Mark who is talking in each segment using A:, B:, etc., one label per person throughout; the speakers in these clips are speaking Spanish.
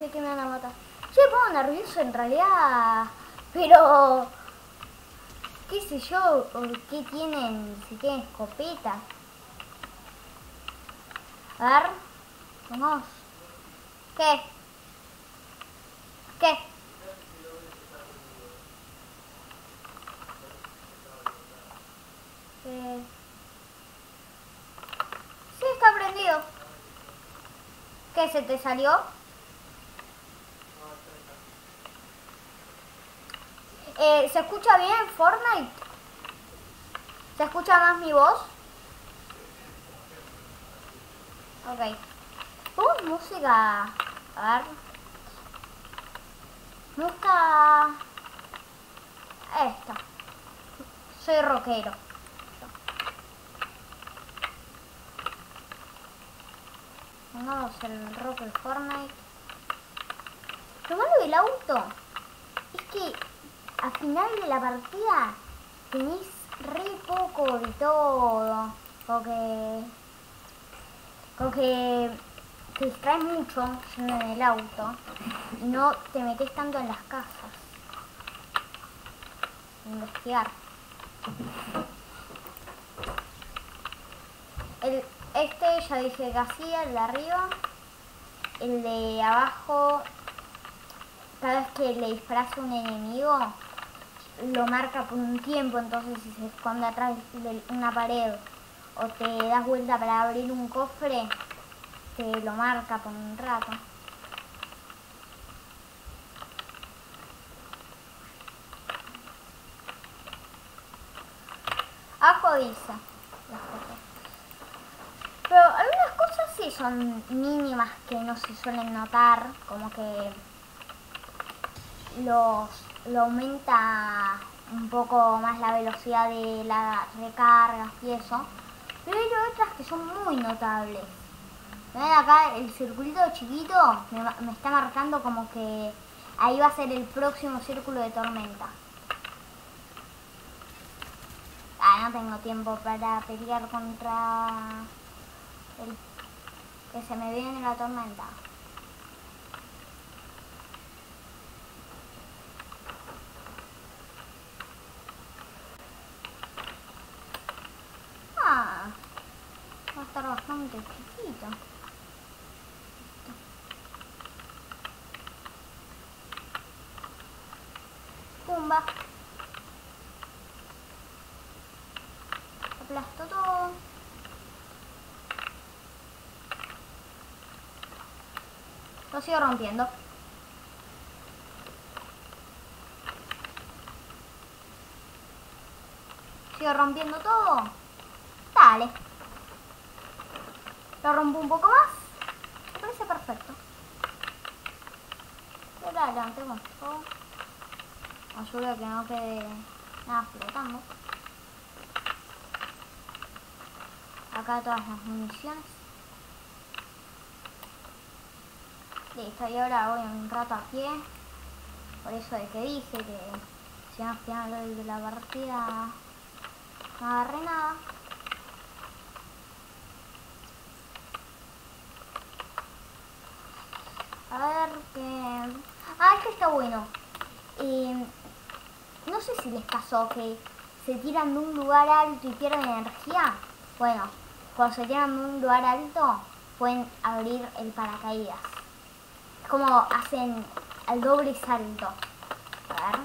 A: Sé que me van a matar. Yo me pongo nervioso en realidad, pero qué sé yo, ¿por qué tienen, si tienen escopeta? A ver, vamos. ¿Qué? ¿Qué? Eh, Sí, está prendido. ¿Qué se te salió? Eh, ¿Se escucha bien Fortnite? ¿Se escucha más mi voz? Ok. Pon música. A ver. Música. Esta. Soy rockero. Pongamos el rock el Fortnite. Lo malo del auto es que al final de la partida tenés re poco de todo. Porque. Porque te distraes mucho yendo en el auto y no te metes tanto en las casas. Investigar. El, este ya dije que hacía, el de arriba. El de abajo, cada vez que le disparas a un enemigo, lo marca por un tiempo, entonces si se esconde atrás de una pared o te das vuelta para abrir un cofre, te lo marca por un rato. Ajo dice. Pero algunas cosas sí son mínimas que no se suelen notar, como que los lo aumenta un poco más la velocidad de la recarga y eso. Pero hay otras que son muy notables. ¿Ven acá el circulito chiquito? Me, me está marcando como que ahí va a ser el próximo círculo de tormenta. Ah, no tengo tiempo para pelear contra el que se me viene la tormenta. Va a estar bastante chiquito. Pumba. Aplasto todo. Lo sigo rompiendo. Sigo rompiendo todo. Lo rompo un poco más. Me parece perfecto. Ahora levantemos todo. Ayuda que no quede nada flotando. Acá todas las municiones. Listo, y ahora voy un rato a pie. Por eso de que dije que si no al final de la partida no agarré nada. A ver que... Ah, este está bueno. Eh, no sé si les pasó que se tiran de un lugar alto y pierden energía. Bueno, cuando se tiran de un lugar alto pueden abrir el paracaídas. Es como hacen el doble salto. A ver.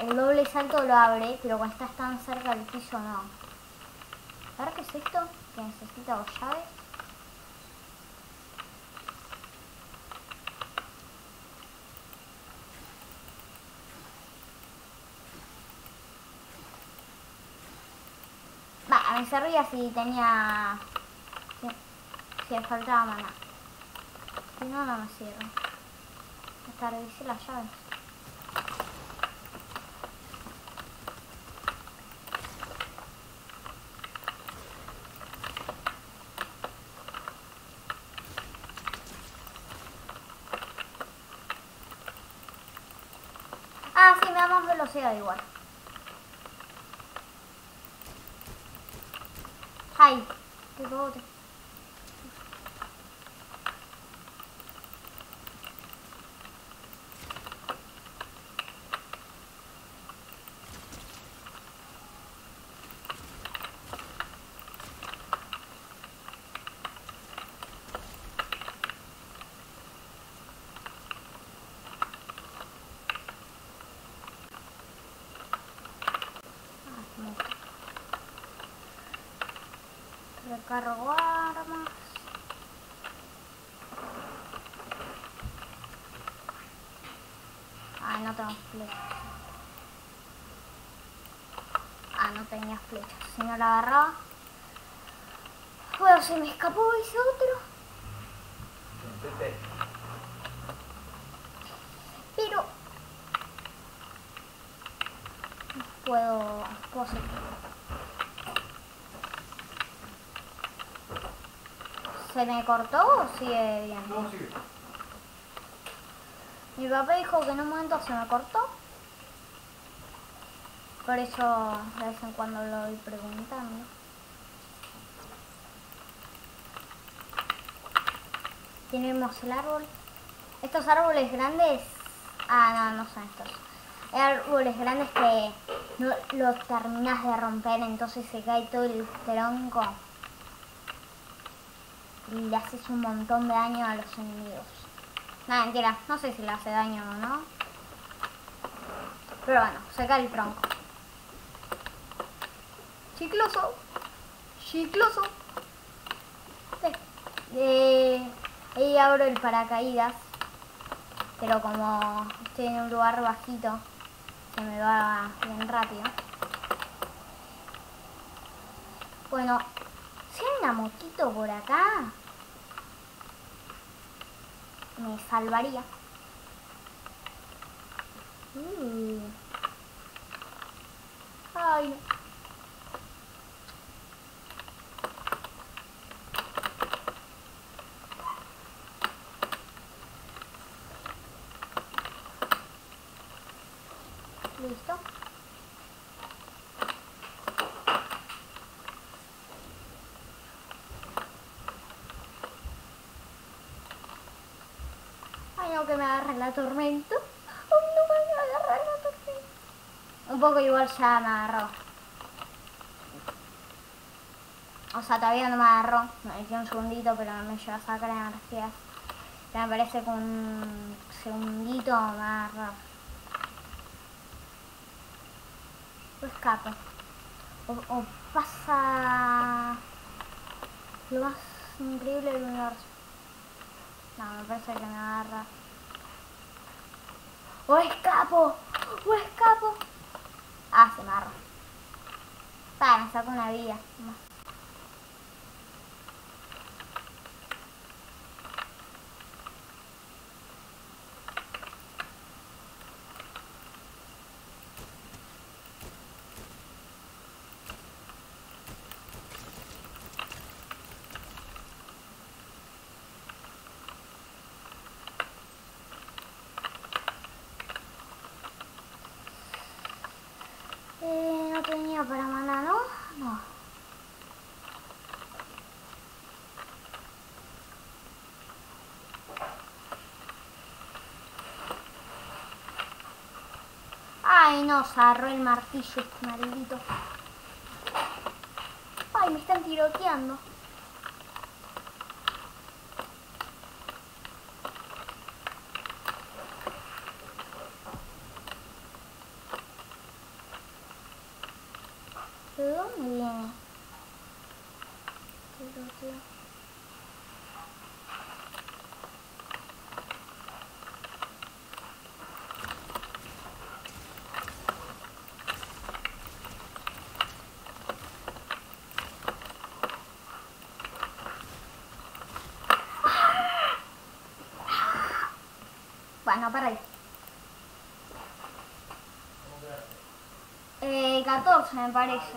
A: El doble salto lo abre, pero cuando estás tan cerca del piso no. A ver qué es esto. Que necesita dos llaves. Me servía si tenía... Si, si me faltaba maná. Si no, no me sirve. Hasta revisé las llaves. Ah, sí, me da más velocidad igual. Ay, qué bote. Cargo armas. Ah, no tengo flechas. Ah, no tenía flechas. Si no la agarraba. Bueno, se me escapó ese otro. Pero... Puedo... Puedo hacer... ¿Se me cortó o sigue bien?
B: No, sigue.
A: Mi papá dijo que en un momento se me cortó. Por eso de vez en cuando lo voy preguntando. Tenemos el árbol. Estos árboles grandes... Ah, no, no son estos. Hay árboles grandes que no los terminas de romper, entonces se cae todo el tronco. Y le haces un montón de daño a los enemigos. No, mentira, no sé si le hace daño o no. Pero bueno, se el tronco. Chicloso. Chicloso. Eh, ahí abro el paracaídas. Pero como estoy en un lugar bajito, se me va bien rápido. Bueno, una motito por acá, me salvaría. Uh. Ay. Listo. No, que me agarre la tormenta. No la tormenta. Un poco igual ya me agarró. O sea, todavía no me agarró. Me metió un segundito, pero me lleva a sacar energías. Ya me parece que un segundito me agarró. O escapo. O, o pasa lo más increíble del universo. No, me parece que me agarra. ¡O escapo! ¡O escapo! Ah, se me agarra. Pa, me saco una vida. más. Eh, no tenía para maná, ¿no? No. Ay, no, se agarró el martillo este maldito. Ay, me están tiroteando. ¿De dónde viene? Tiroteo. Para ahí. Eh, 14 me parece.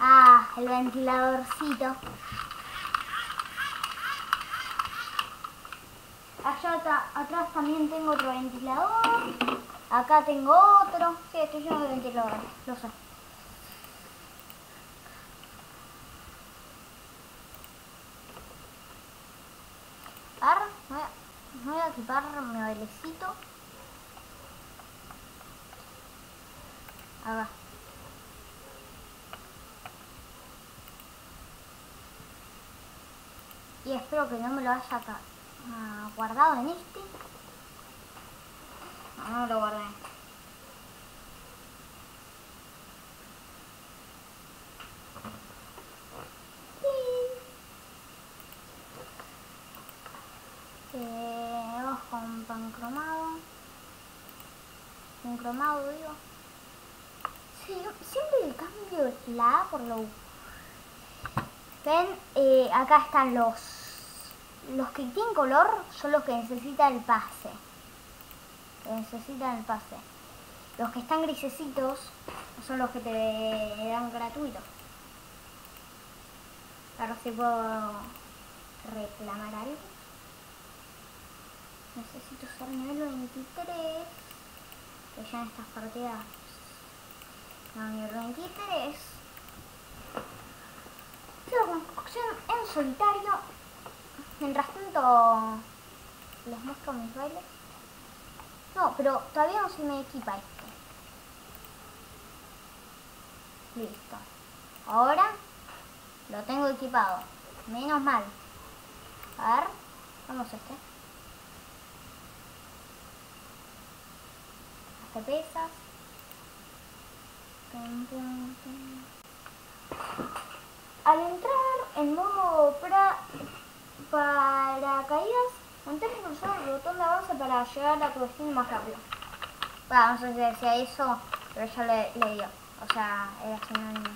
A: Ah, el ventiladorcito. Allá atrás también tengo otro ventilador. Acá tengo otro. Sí, estoy lleno de ventiladores, lo sé. Ahora me voy a, me voy a equipar mi bailecito. Acá. Y espero que no me lo haya ah, guardado en este. No, no lo guardé. Cromado. Un cromado, digo. Sí, siempre cambio la A por la U. Ven, eh, acá están los... Los que tienen color son los que necesitan el pase. Necesitan el pase. Los que están grisecitos son los que te dan gratuito. Ahora si puedo reclamar algo. Necesito usar nivel 23. Que ya en estas partidas. No, nivel 23. Quiero construcción en solitario. Mientras tanto les muestro mis bailes. No, pero todavía no se me equipa este. Listo. Ahora lo tengo equipado. Menos mal. A ver, vamos a este. Al entrar en modo para, para caídas, mantén pulsado el botón de avance para llegar a tu destino más rápido. Bueno, no sé si decía eso, pero ya le, le dio. O sea, era sinónimo.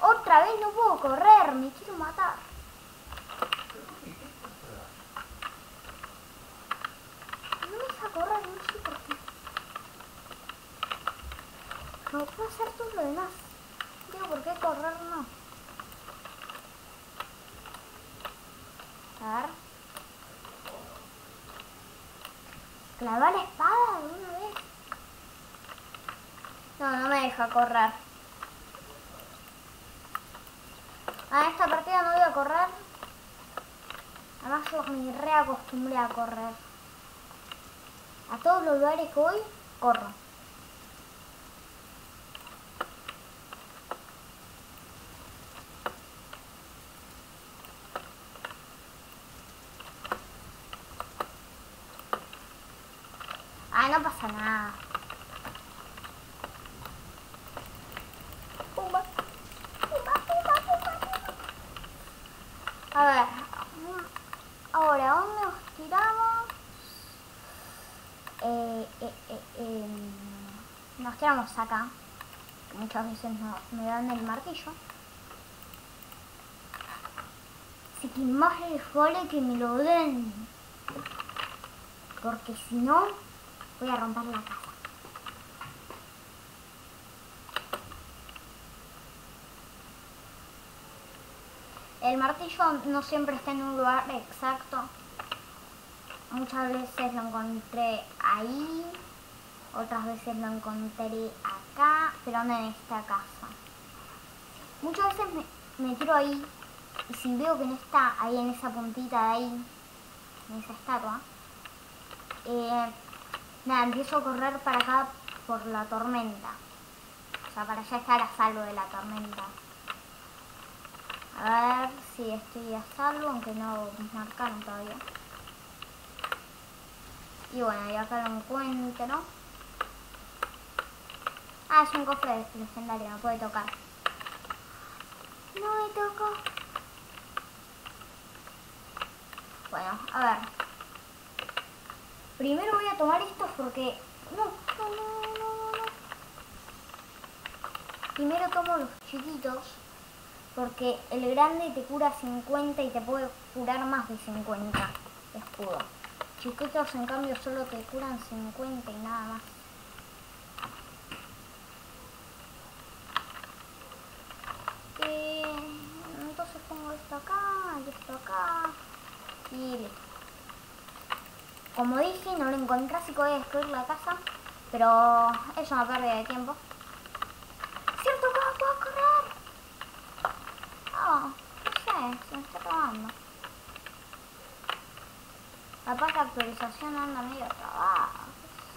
A: Otra vez no puedo correr, me quiero matar. No me deja correr, no sé por qué. No puedo hacer todo lo demás. Digo, ¿por qué correr no? A ver. Clavar la espada de una vez. No, no me deja correr. A esta partida no voy a correr. Además yo me reacostumbré a correr. A todos los lugares que voy, corro. Ah, no pasa nada. Pumba. Pumba, pumba. A ver. Ahora, ¿dónde nos tiramos? Eh, eh, eh, em, nos tiramos acá. Muchas veces no, me dan el martillo. Así que más les vale que me lo den. Porque si no, voy a romper la casa. El martillo no siempre está en un lugar exacto. Muchas veces lo encontré ahí, otras veces lo encontré acá, pero no en esta casa. Muchas veces me, me tiro ahí y si veo que no está ahí en esa puntita de ahí, en esa estatua, eh, nada, empiezo a correr para acá por la tormenta. O sea, para ya estar a salvo de la tormenta. A ver si estoy a salvo, aunque no marcaron todavía. Y bueno, y acá lo encuentro. Ah, es un cofre legendario, me puede tocar. No me tocó. Bueno, a ver. Primero voy a tomar estos porque... No, no, no, no, no. Primero tomo los chiquitos porque el grande te cura 50 y te puede curar más de 50 escudo. Chiquitos en cambio solo te curan 50 y nada más. Eh, entonces pongo esto acá y esto acá y listo. Como dije, no lo encontré, así que voy a destruir la casa, pero es una pérdida de tiempo. ¿Cierto que puedo correr? No, no sé, se me está acabando. Capaz la actualización anda medio trabada,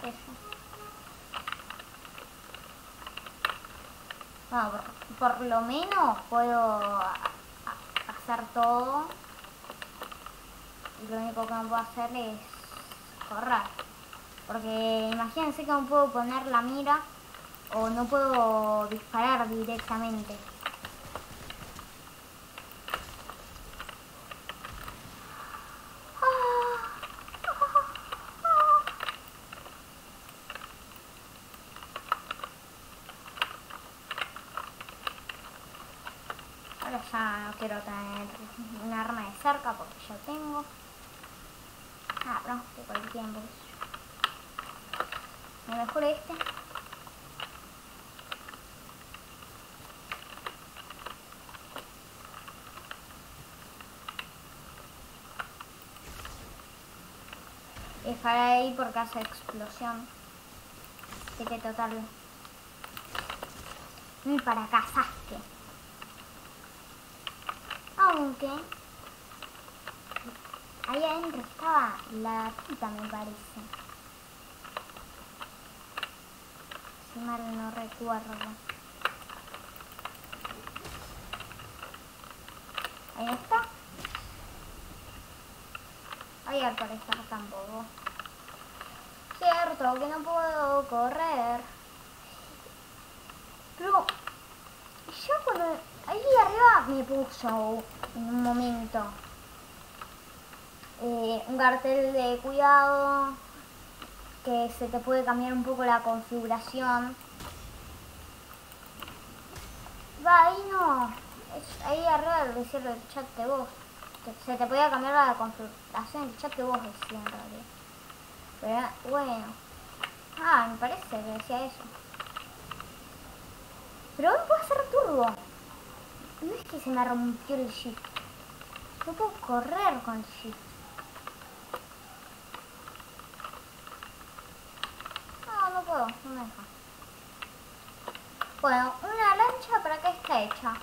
A: qué sé yo. Bueno, por, por lo menos puedo hacer todo. Y lo único que no puedo hacer es correr. Porque imagínense que no puedo poner la mira o no puedo disparar directamente. Ah, quiero tener un arma de cerca porque ya tengo. Ah, no, por el tiempo. Me mejor este. Es para ahí porque hace explosión. Así que total. Ni para casaste. Aunque ahí adentro estaba la gatita me parece. No recuerdo. Ahí está. Ahí al parecer tampoco. Cierto que no puedo correr. Pero yo cuando ahí arriba me puso en un momento eh, un cartel de cuidado que se te puede cambiar un poco la configuración. Va, ahí no. Ahí arriba decía el chat de voz. Se te podía cambiar la configuración del chat de voz decía en realidad. Pero bueno. Ah, me parece que decía eso. Pero hoy puedo hacer turbo. No es que se me rompió el shift. No puedo correr con el shift. Bueno, una lancha para qué está hecha.